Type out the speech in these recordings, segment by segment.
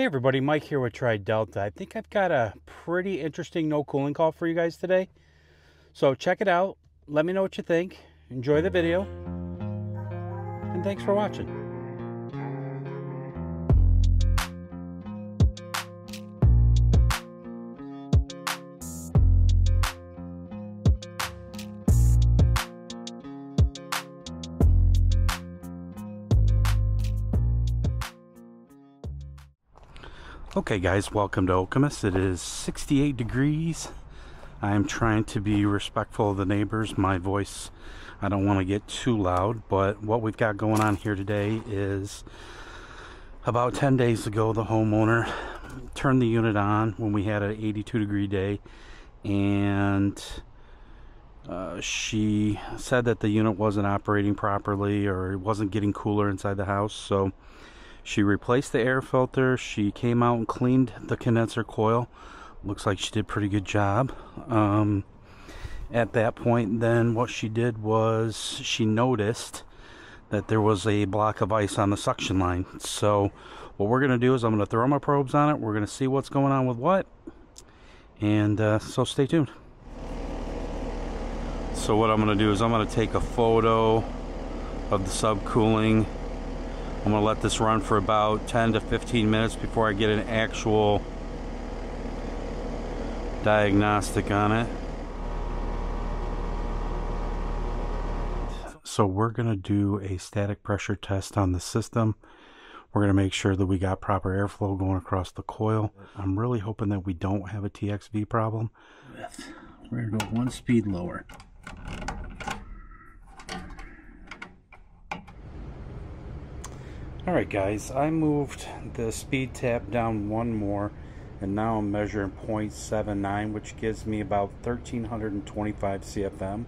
Hey everybody, Mike here with Tri Delta. I think I've got a pretty interesting no cooling call for you guys today. So check it out. Let me know what you think. Enjoy the video. And thanks for watching. Okay guys, welcome to Okemos. It is 68 degrees. I'm trying to be respectful of the neighbors. My voice, I don't want to get too loud, but what we've got going on here today is about 10 days ago, the homeowner turned the unit on when we had an 82 degree day and uh, she said that the unit wasn't operating properly or it wasn't getting cooler inside the house. So she replaced the air filter. She came out and cleaned the condenser coil. Looks like she did a pretty good job. Um, at that point, then what she did was she noticed that there was a block of ice on the suction line. So what we're going to do is I'm going to throw my probes on it. We're going to see what's going on with what. And uh, so stay tuned. So what I'm going to do is I'm going to take a photo of the subcooling I'm to let this run for about 10 to 15 minutes before I get an actual diagnostic on it. So we're to do a static pressure test on the system. We're to make sure that we got proper airflow going across the coil. I'm really hoping that we don't have a TXV problem. We're to go one speed lower. Alright guys, I moved the speed tap down one more and now I'm measuring 0.79 which gives me about 1325 CFM.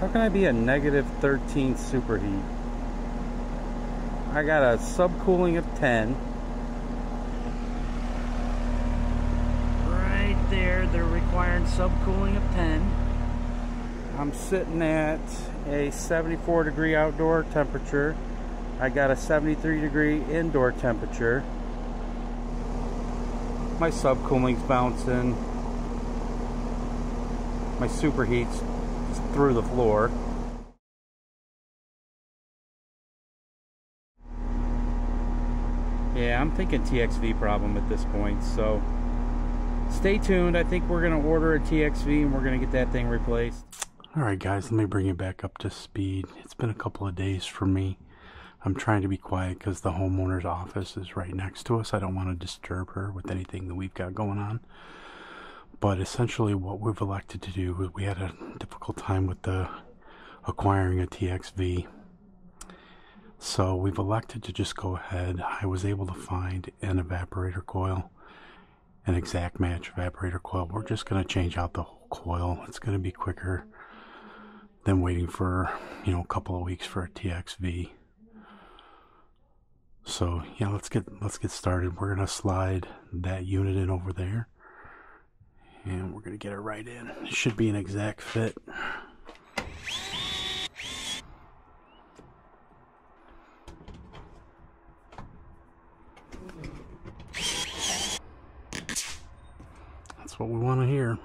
How can I be a negative 13 superheat? I got a subcooling of 10. Right there, they're requiring subcooling of 10. I'm sitting at a 74 degree outdoor temperature. I got a 73 degree indoor temperature. My subcooling's bouncing. My superheat's through the floor. Yeah, I'm thinking TXV problem at this point, so stay tuned. I think we're going to order a TXV and we're going to get that thing replaced. Alright guys, let me bring you back up to speed. It's been a couple of days for me. I'm trying to be quiet because the homeowner's office is right next to us. I don't want to disturb her with anything that we've got going on. But essentially what we've elected to do is we had a difficult time with the acquiring a TXV. So we've elected to just go ahead. I was able to find an evaporator coil, an exact match evaporator coil. We're just going to change out the whole coil. It's going to be quicker then waiting for you know a couple of weeks for a TXV. So yeah, let's get let's get started. We're gonna slide that unit in over there, and we're gonna get it right in. It should be an exact fit. That's what we want to hear.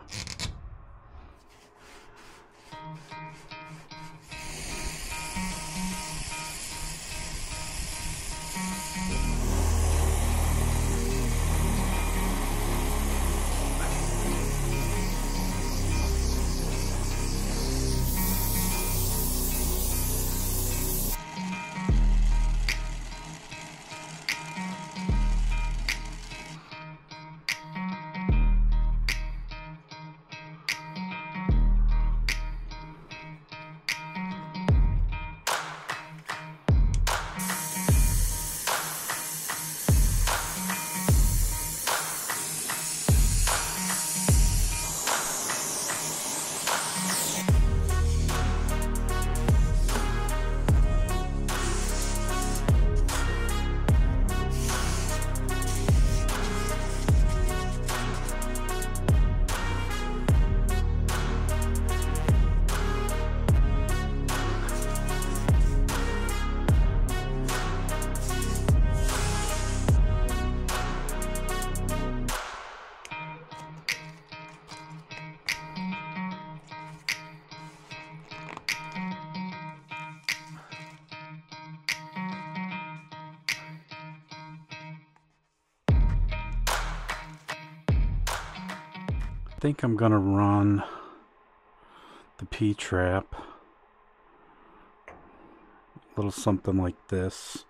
Think I'm gonna run the P-trap. A little something like this.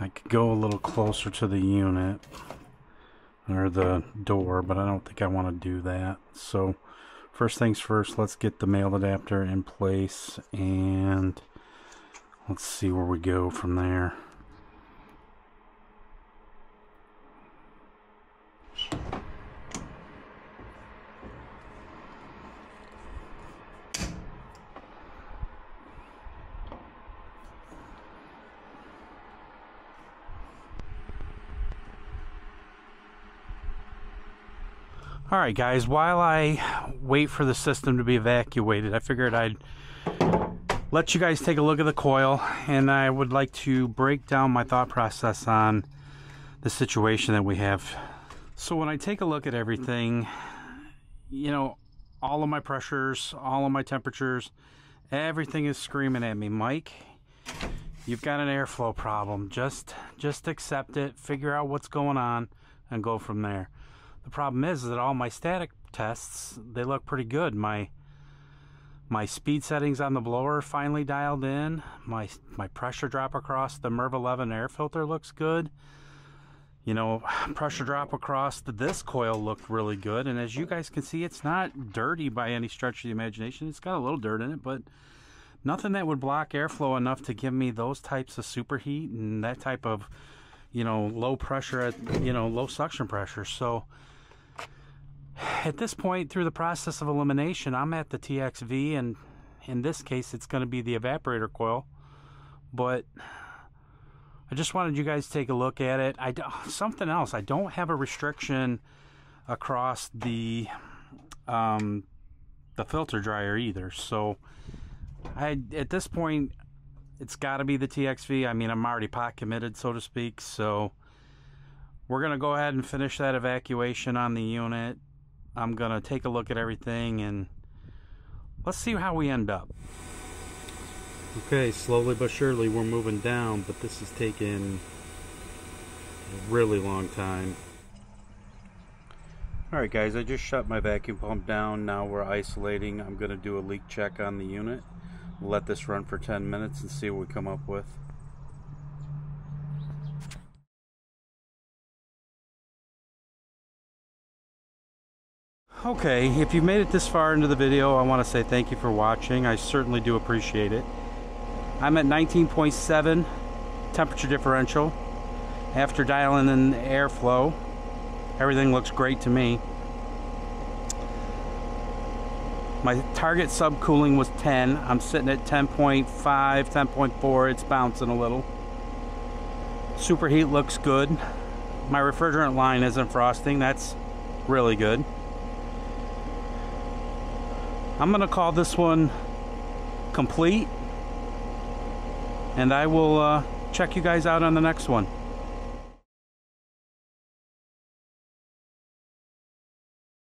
I could go a little closer to the unit or the door, but I don't think I want to do that. So first things first, let's get the male adapter in place and let's see where we go from there. All right, guys, while I wait for the system to be evacuated, I figured I'd let you guys take a look at the coil and I would like to break down my thought process on the situation that we have. So when I take a look at everything, you know, all of my pressures, all of my temperatures, everything is screaming at me, Mike, you've got an airflow problem. Just just accept it, figure out what's going on and go from there. The problem is that all my static tests, they look pretty good. My my speed settings on the blower finally dialed in. My my pressure drop across the MERV 11 air filter looks good. You know, pressure drop across the this coil looked really good. And as you guys can see, it's not dirty by any stretch of the imagination. It's got a little dirt in it, but nothing that would block airflow enough to give me those types of superheat and that type of, you know, low pressure at, you know, low suction pressure. So, at this point through the process of elimination, I'm at the TXV, and in this case, it's going to be the evaporator coil. But I just wanted you guys to take a look at it. I something else. I don't have a restriction across the um, the filter dryer either. So I at this point, it's got to be the TXV. I mean, I'm already pot committed, so to speak. So we're going to go ahead and finish that evacuation on the unit I'm gonna take a look at everything and let's see how we end up. Okay, slowly but surely we're moving down, but this is taking a really long time. Alright guys, I just shut my vacuum pump down. Now we're isolating. I'm going to do a leak check on the unit. Let this run for 10 minutes and see what we come up with. Okay, if you've made it this far into the video, I want to say thank you for watching. I certainly do appreciate it. I'm at 19.7 temperature differential. After dialing in airflow, everything looks great to me. My target subcooling was 10. I'm sitting at 10.5, 10.4. It's bouncing a little. Superheat looks good. My refrigerant line isn't frosting. That's really good. I'm going to call this one complete. And I will uh, check you guys out on the next one.